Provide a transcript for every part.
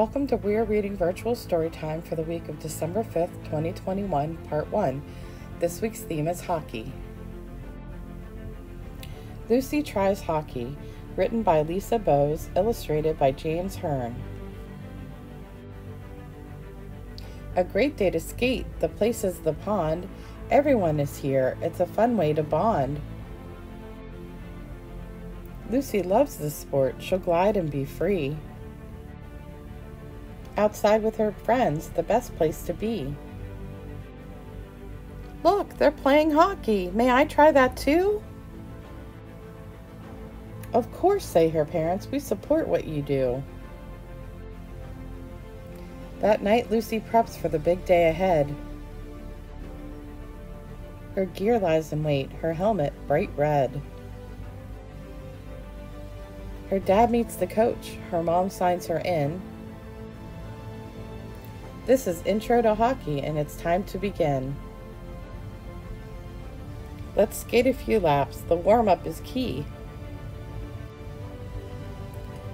Welcome to WEIR Reading Virtual Storytime for the week of December 5th, 2021, Part 1. This week's theme is hockey. Lucy Tries Hockey, written by Lisa Bowes, illustrated by James Hearn. A great day to skate. The place is the pond. Everyone is here. It's a fun way to bond. Lucy loves this sport. She'll glide and be free. Outside with her friends, the best place to be. Look, they're playing hockey. May I try that too? Of course, say her parents. We support what you do. That night, Lucy preps for the big day ahead. Her gear lies in wait, her helmet bright red. Her dad meets the coach, her mom signs her in. This is Intro to Hockey, and it's time to begin. Let's skate a few laps. The warm up is key.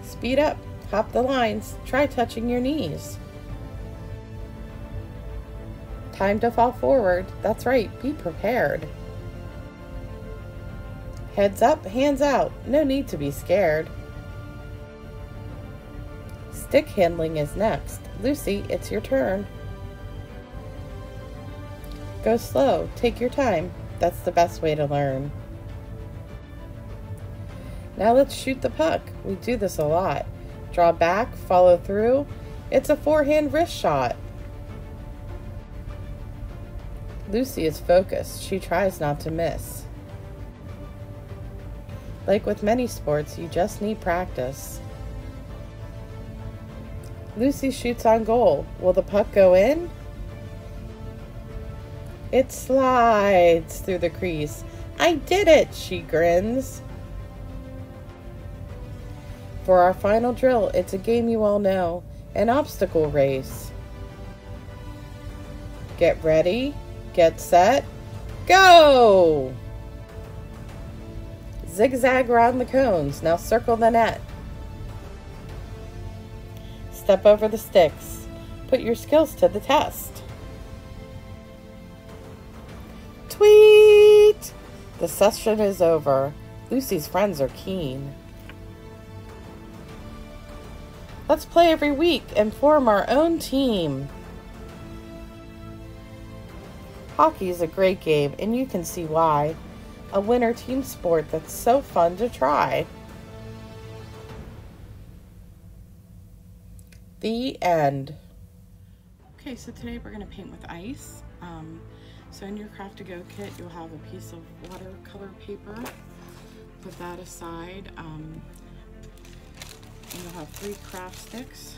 Speed up, hop the lines, try touching your knees. Time to fall forward. That's right, be prepared. Heads up, hands out. No need to be scared. Stick handling is next. Lucy, it's your turn. Go slow, take your time. That's the best way to learn. Now let's shoot the puck. We do this a lot. Draw back, follow through. It's a forehand wrist shot. Lucy is focused. She tries not to miss. Like with many sports, you just need practice. Lucy shoots on goal. Will the puck go in? It slides through the crease. I did it, she grins. For our final drill, it's a game you all know an obstacle race. Get ready, get set, go! Zigzag around the cones. Now circle the net. Step over the sticks. Put your skills to the test. Tweet! The session is over. Lucy's friends are keen. Let's play every week and form our own team. Hockey is a great game, and you can see why. A winter team sport that's so fun to try. The end. Okay, so today we're going to paint with ice. Um, so in your Craft to Go kit, you'll have a piece of watercolor paper. Put that aside. Um, you'll have three craft sticks.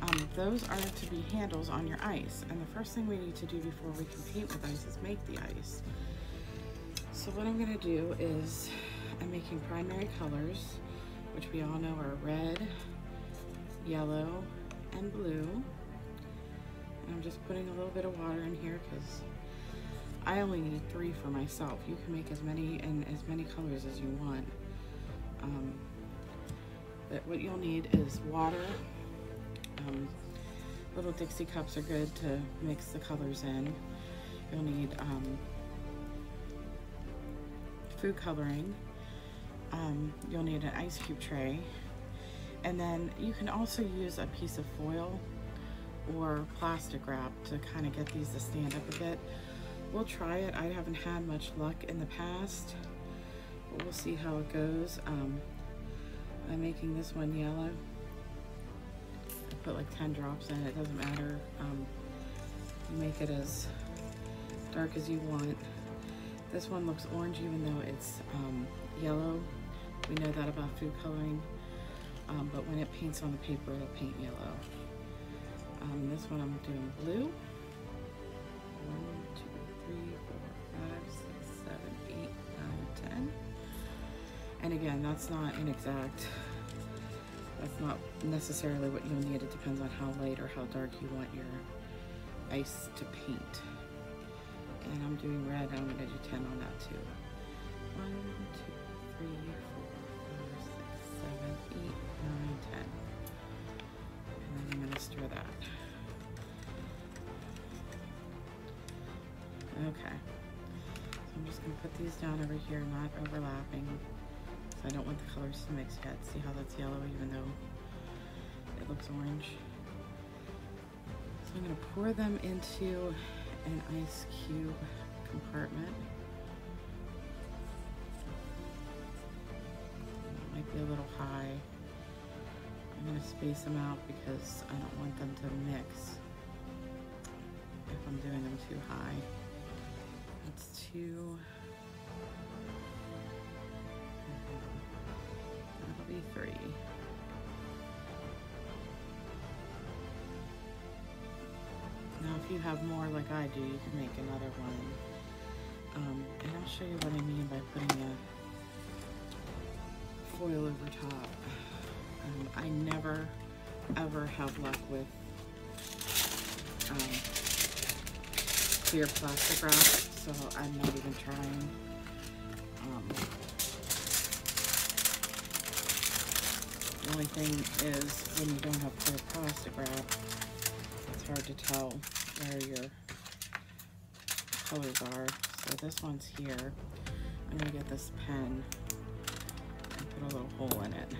Um, those are to be handles on your ice. And the first thing we need to do before we can paint with ice is make the ice. So what I'm going to do is I'm making primary colors, which we all know are red, yellow, and blue. I'm just putting a little bit of water in here because I only need three for myself. You can make as many and as many colors as you want. Um, but what you'll need is water. Um, little Dixie cups are good to mix the colors in. You'll need um, food coloring. Um, you'll need an ice cube tray and then you can also use a piece of foil or plastic wrap to kind of get these to stand up a bit. We'll try it. I haven't had much luck in the past, but we'll see how it goes. Um, I'm making this one yellow. I put like 10 drops in it, it doesn't matter. Um, you make it as dark as you want. This one looks orange even though it's um, yellow. We know that about food coloring um, but when it paints on the paper, it'll paint yellow. Um, this one I'm doing blue. One, two, three, four, five, six, seven, eight, nine, ten. And again, that's not an exact, that's not necessarily what you'll need. It depends on how light or how dark you want your ice to paint. And I'm doing red, I'm gonna do 10 on that too. One, two, three, over that. Okay. So I'm just gonna put these down over here, not overlapping. So I don't want the colors to mix yet. See how that's yellow even though it looks orange. So I'm gonna pour them into an ice cube compartment. It might be a little high. Space them out because I don't want them to mix if I'm doing them too high. That's two. That'll be three. Now if you have more like I do, you can make another one. Um, and I'll show you what I mean by putting a foil over top. Um, I never ever have luck with um, clear plastic wrap, so I'm not even trying. Um, the only thing is when you don't have clear plastic wrap, it's hard to tell where your colors are. So this one's here. I'm gonna get this pen and put a little hole in it.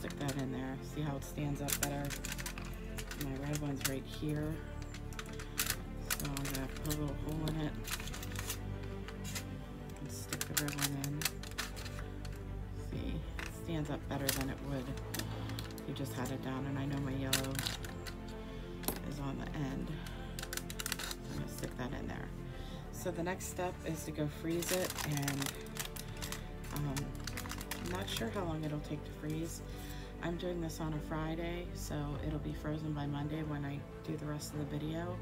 Stick that in there. See how it stands up better? My red one's right here. So I'm gonna put a little hole in it and stick the red one in. See, it stands up better than it would if you just had it down. And I know my yellow is on the end. I'm gonna stick that in there. So the next step is to go freeze it and um, I'm not sure how long it'll take to freeze. I'm doing this on a Friday, so it'll be frozen by Monday when I do the rest of the video.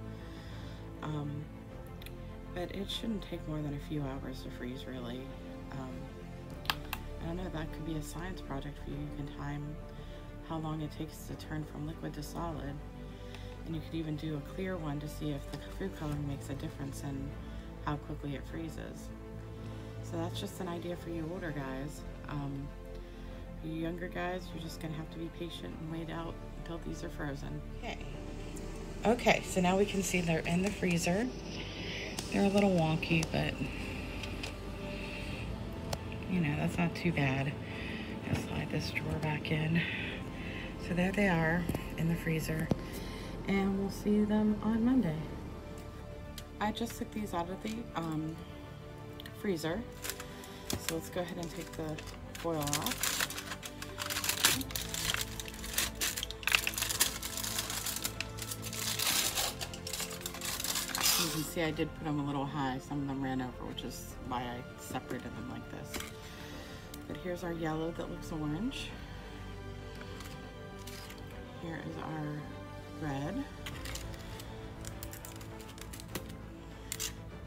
Um, but it shouldn't take more than a few hours to freeze, really. Um, I don't know, that could be a science project for you. You can time how long it takes to turn from liquid to solid. And you could even do a clear one to see if the food coloring makes a difference in how quickly it freezes. So that's just an idea for you older guys. Um, you younger guys, you're just gonna have to be patient and wait out until these are frozen. Okay. Okay, so now we can see they're in the freezer. They're a little wonky, but you know, that's not too bad. I'll slide this drawer back in. So there they are in the freezer and we'll see them on Monday. I just took these out of the um, freezer. So let's go ahead and take the foil off. You can see I did put them a little high. Some of them ran over, which is why I separated them like this. But here's our yellow that looks orange. Here is our red.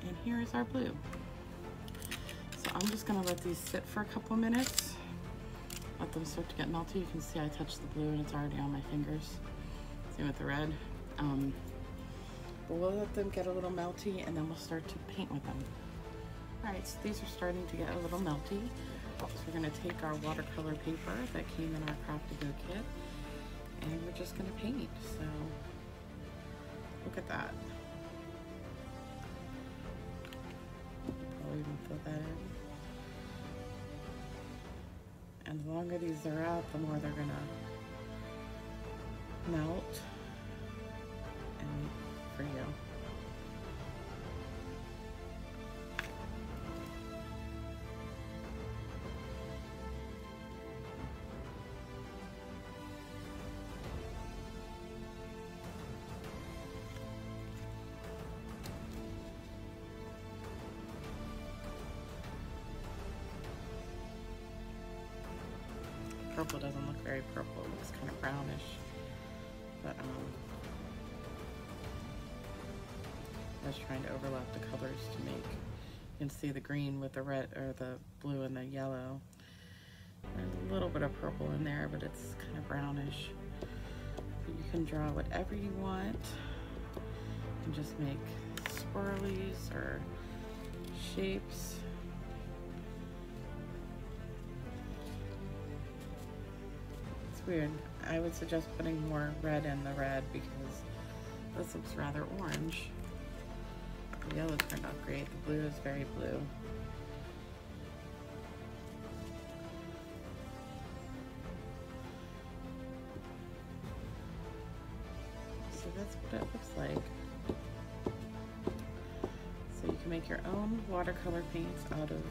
And here is our blue. So I'm just gonna let these sit for a couple minutes. Let them start to get melty. You can see I touched the blue and it's already on my fingers. Same with the red. Um, we'll let them get a little melty and then we'll start to paint with them. All right, so these are starting to get a little melty. So we're gonna take our watercolor paper that came in our Craft2Go kit and we're just gonna paint. So look at that. Probably even fill that in. And the longer these are out, the more they're gonna melt for you. Purple doesn't look very purple, it looks kind of brownish. But um, was trying to overlap the colors to make, you can see the green with the red, or the blue and the yellow. There's a little bit of purple in there, but it's kind of brownish. But you can draw whatever you want. Can just make swirlies or shapes. It's weird. I would suggest putting more red in the red because this looks rather orange. The yellow turned out great. The blue is very blue. So that's what it looks like. So you can make your own watercolor paints out of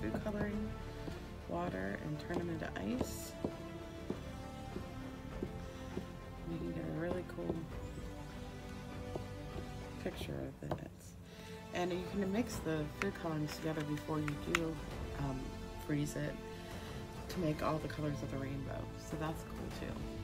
food coloring, water, and turn them into ice. You can get a really cool picture of. And you can mix the food colorings together before you do um, freeze it to make all the colors of the rainbow. So that's cool too.